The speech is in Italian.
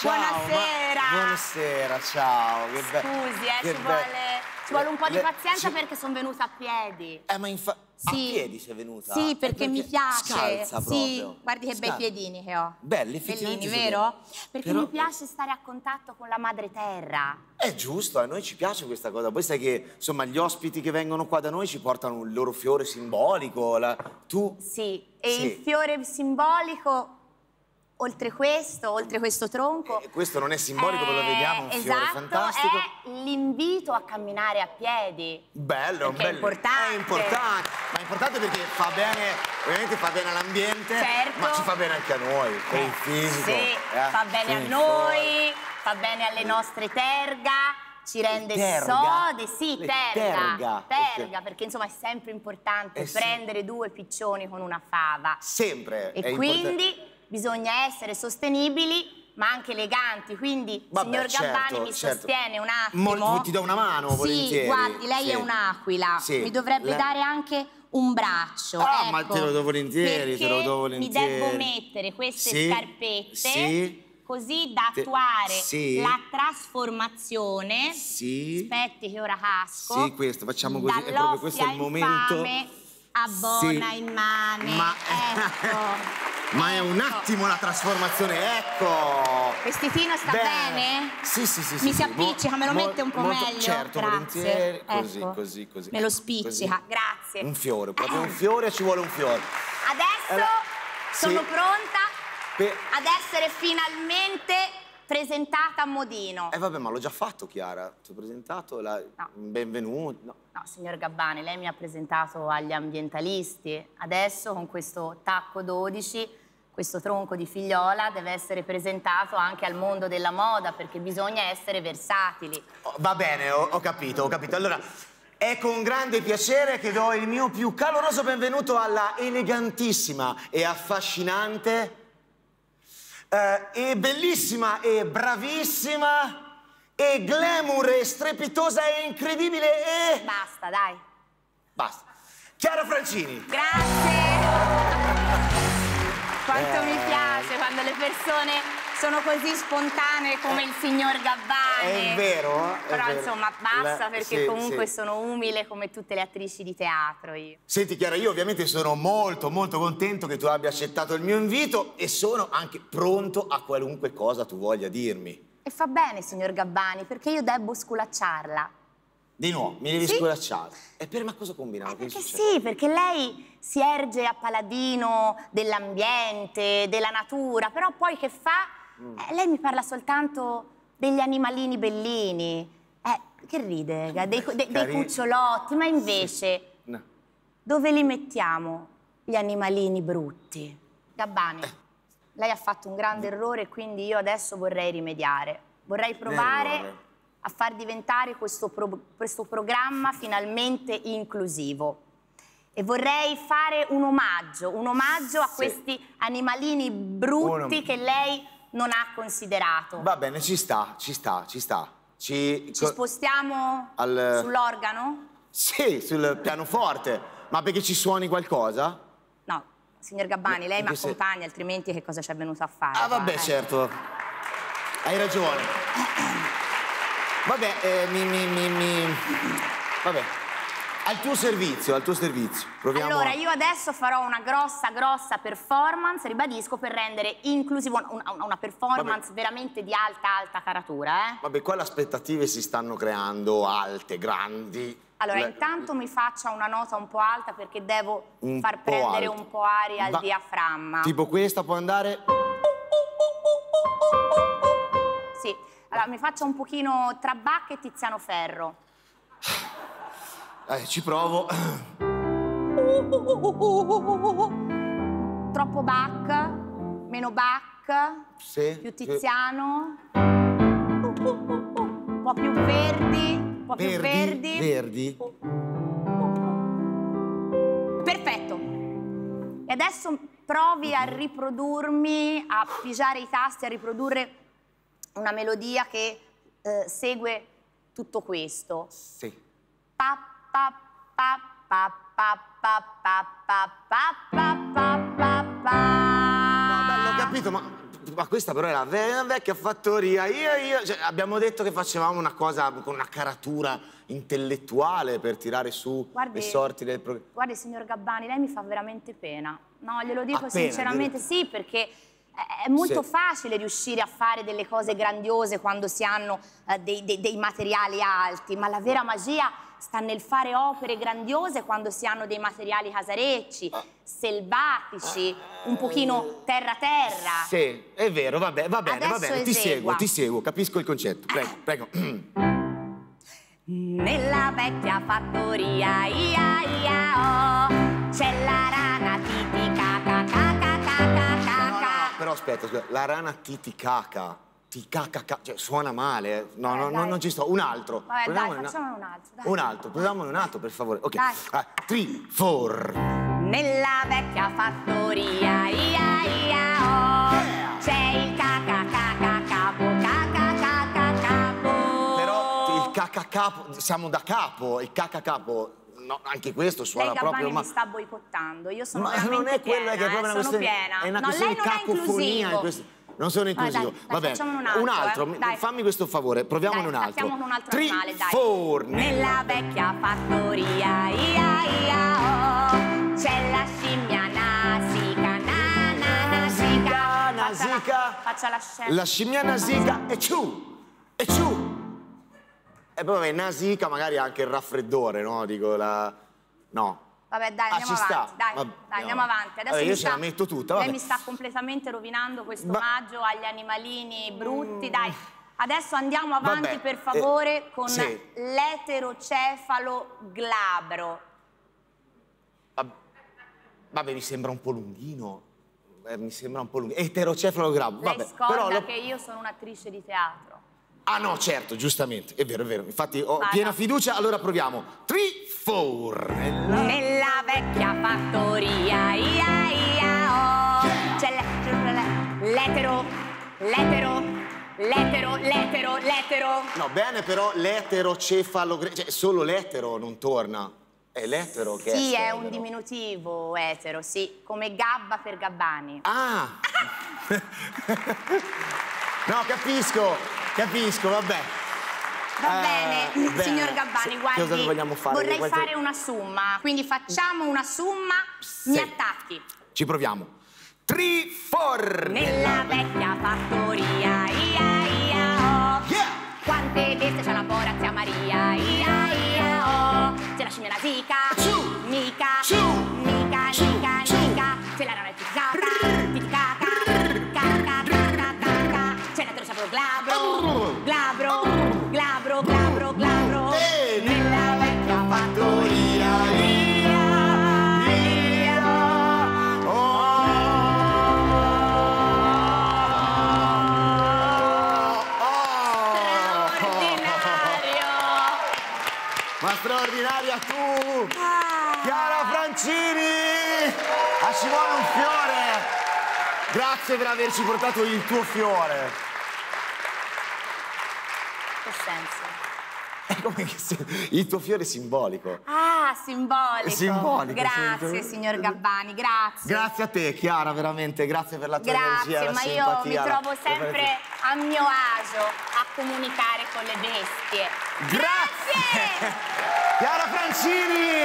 Ciao, Buonasera. ma- buonasera, ciao. Che be- Scusi, eh, che ci, be- vuole, ci vuole un po' di Le- pazienza ci- perché sono venuta a piedi. Eh, ma infa- a Sì. piedi sei venuta? Sì, Eh, perché, mi piace. Scalza sì, proprio. guardi che bei Scalza. piedini che ho. Belli, Bellini, vero? Perché Però- mi piace stare a contatto con la madre terra. È giusto, a noi ci piace questa cosa. Poi sai che, insomma, gli ospiti che vengono qua da noi ci portano il loro fiore simbolico. la- Tu... Sì, e Sì. il fiore simbolico, oltre questo, oltre questo tronco. Eh, questo non è simbolico, ma lo vediamo, un fiore esatto, fantastico. È l'invito a camminare a piedi. Bello, Perché è bello. importante. È importante, ma è importante perché fa bene, ovviamente fa bene all'ambiente, Certo. ma ci fa bene anche a noi, per il fisico. Sì, eh. fa bene a Sì, noi, fa bene alle nostre terga, ci rende Terga? sode, sì, terga, terga, terga, perché insomma è sempre importante Eh sì. prendere due piccioni con una fava. Sempre. E quindi bisogna essere sostenibili ma anche eleganti, quindi Vabbè, signor Gabbani certo, mi certo. sostiene un attimo. Mo- ti do una mano, Sì, volentieri. guardi, lei Sì. è un'aquila, Sì. mi dovrebbe Le- dare anche un braccio. Ah, ma ecco, te lo do volentieri, te lo do perché Mi volentieri. devo mettere queste Sì, scarpette sì. così da attuare sì. la trasformazione. Sì. Aspetti che ora casco. Sì, questo, facciamo così, è proprio questo è il momento. a bona Sì. in mane. Ma- Ecco. Ma è un attimo la trasformazione, ecco! Vestitino sta bene? Sì, sì, sì. Mi sì, si appiccica, me lo Mo- mette un po' molto- meglio? Certo, Grazie. volentieri. Così, Ecco. così, così. Me lo spiccica, così. grazie. Un fiore, proprio un fiore, ci vuole un fiore. Adesso Allora, sono sì. pronta Per- ad essere finalmente presentata a Modino. Eh vabbè, ma l'ho già fatto, Chiara. Ti ho presentato, la... No. benvenuto. No. No, signor Gabbani, lei mi ha presentato agli ambientalisti. Adesso con questo tacco 12, questo tronco di figliola deve essere presentato anche al mondo della moda perché bisogna essere versatili. Oh, Va bene, ho, ho capito, ho capito. Allora, è con grande piacere che do il mio più caloroso benvenuto alla elegantissima e affascinante eh, e bellissima e bravissima e glamour e strepitosa e incredibile e... Basta, dai. Basta. Chiara Francini. Grazie. Quanto Eh, mi piace quando le persone sono così spontanee come il signor Gabbani. È vero, è Però vero. insomma basta La- perché sì, comunque sì. sono umile come tutte le attrici di teatro io. Senti Chiara, io ovviamente sono molto molto contento che tu abbia accettato il mio invito e sono anche pronto a qualunque cosa tu voglia dirmi. E fa bene, signor Gabbani, perché io devo sculacciarla. Di nuovo, mi devi Sì. sculacciare. E per ma cosa combiniamo? Che Perché sì, perché lei si erge a paladino dell'ambiente, della natura, però poi che fa? Mm. Eh, lei mi parla soltanto degli animalini bellini. Eh, che ride, dei, dei- dei cucciolotti, ma invece No. dove li mettiamo gli animalini brutti? Gabbani, Eh. lei ha fatto un grande errore quindi io adesso vorrei rimediare. Vorrei provare a far diventare questo, pro- questo programma finalmente inclusivo. E vorrei fare un omaggio, un omaggio a Sì. questi animalini brutti Un- che lei non ha considerato. Va bene, ci sta, ci sta, ci sta. Ci, Ci spostiamo Al- sull'organo? Sì, sul pianoforte. Ma perché ci suoni qualcosa? No, signor Gabbani, lei mi Perché se- accompagna, altrimenti che cosa ci è venuto a fare? Ah, vabbè, eh? certo. Hai ragione. Vabbè, eh, mi, mi, mi, mi- Vabbè. Al tuo servizio, al tuo servizio. Proviamo. Allora, io adesso farò una grossa, grossa performance, ribadisco, per rendere inclusivo una, una- performance veramente di alta, alta caratura, eh? Vabbè, qua le aspettative si stanno creando alte, grandi. Allora, Le- intanto mi faccia una nota un po' alta perché devo Un far prendere alta. un po' aria al Va- diaframma. Tipo questa può andare? Sì. Allora, mi faccia un pochino tra Bach e Tiziano Ferro. Eh, ci provo. Troppo Bach, meno Bach, Sì. più sì. Tiziano. Un po' più verdi, un po' più Verdi? verdi. Verdi? Perfetto. E adesso provi a riprodurmi, a pigiare i tasti, a riprodurre una melodia che eh, segue tutto questo. Sì. Pa, No, l'ho capito, ma, ma questa però è la vecchia fattoria. Io, io, cioè, abbiamo detto che facevamo una cosa con una caratura intellettuale per tirare su guardi, le sorti del programma. Guardi, signor Gabbani, lei mi fa veramente pena. No, glielo dico Appena, sinceramente, direte. sì, perché è molto sì. facile riuscire a fare delle cose grandiose quando si hanno eh, dei, dei, dei, materiali alti, ma la vera magia sta nel fare opere grandiose quando si hanno dei materiali casarecci, Ah. selvatici, un pochino terra-terra. Sì, è vero, va bene, va bene, va Adesso bene, ti esegua. seguo, ti seguo, capisco il concetto. Prego, prego. Nella vecchia fattoria, ia ia oh, c'è la rana titica caca caca caca No, no, no, caca. però aspetta, scusa, la rana titicaca. Ticacaca, cioè suona male. eh. No, Eh, no, no, non ci sto. Un altro. Vabbè, dai, Proviamone facciamone un altro, dai. Un altro, proviamone un altro, per favore. Ok. Dai. Ah, three, four. Nella vecchia fattoria, ia ia oh, c'è il caca caca capo caca caca capo. Però il cacacapo, siamo da capo, il cacacapo, no, anche questo suona Lei Gabbani proprio... Ma, mi sta boicottando, io sono ma non è quello piena, che è proprio eh, una questione... piena. È una no, questione lei di cacofonia. Non sono inclusivo. dai, dai, Va bene. facciamone un altro, eh, mi- dai. fammi questo favore, proviamone Dai, un altro. facciamone un altro Three, animale, dai. four. Nella vecchia fattoria, ia ia oh, c'è la scimmia nasica, na na nasica. Nasica. Faccia la scena. La scimmia nasica e ciù, e ciù. E poi vabbè, nasica magari ha anche il raffreddore, no? Dico la... No. Vabbè, dai, Ah, andiamo sta. avanti. Dai, dai, andiamo avanti. Adesso mi io ce la metto tutta, Lei vabbè. mi sta completamente rovinando questo Ma- omaggio agli animalini brutti. Dai, adesso andiamo avanti Vabbè, per favore eh, con sì. l'eterocefalo glabro. Vab- Vabbè, mi sembra un po' lunghino. Eh, mi sembra un po' lunghino. Eterocefalo. Lei Vabbè, scorda però lo- che io sono un'attrice di teatro. Ah no, certo, giustamente. È vero, è vero. Infatti ho Vada. piena fiducia, allora proviamo. Three, four. Nella- Nella vecchia fattoria, ia ia oh, c'è l'e- l'etero, l'etero, l'etero, l'etero, l'etero. No, bene, però l'eterocefalo gre- Cioè, solo l'etero non torna. È l'etero che Sì, è estero. un diminutivo etero, sì, come gabba per gabbani. Ah! no, capisco, capisco, vabbè. Va Eh, bene, bene. signor Gabbani, guardi, cosa vogliamo fare? vorrei Quante- fare una somma, quindi facciamo una somma, mi Sì. attacchi. Ci proviamo. Four. Nella vecchia fattoria, ia ia oh, Yeah! quante bestie c'ha la povera zia Maria, ia ia oh, c'è la scimmia nasica, Ciu! Ma straordinaria tu! Ah. Chiara Francini! A ci vuole un fiore! Grazie per averci portato il tuo fiore. Che senso? È come che se- il tuo fiore è simbolico. Ah, simbolico. Simbolico, Grazie, sì. signor Gabbani, grazie. Grazie a te, Chiara, veramente, grazie per la tua energia, Grazie, ma io mi trovo la- sempre a mio agio a comunicare con le bestie. Grazie! Chiara Francini!